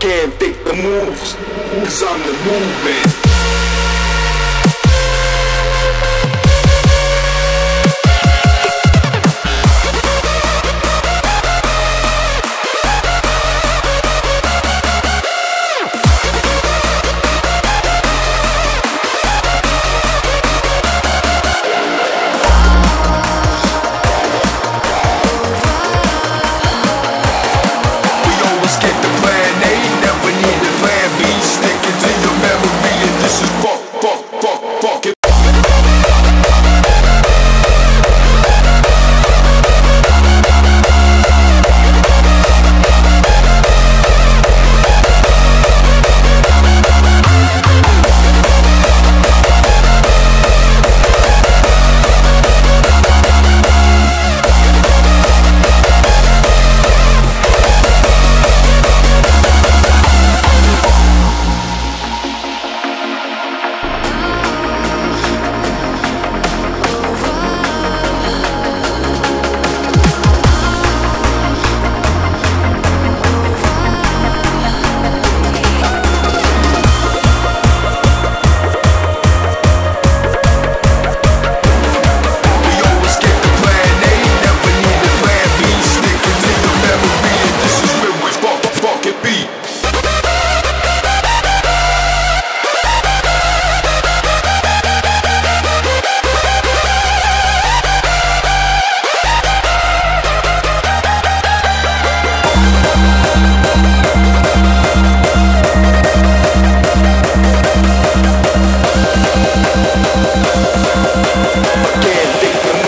can't fake the moves, cause I'm the movement. Can't think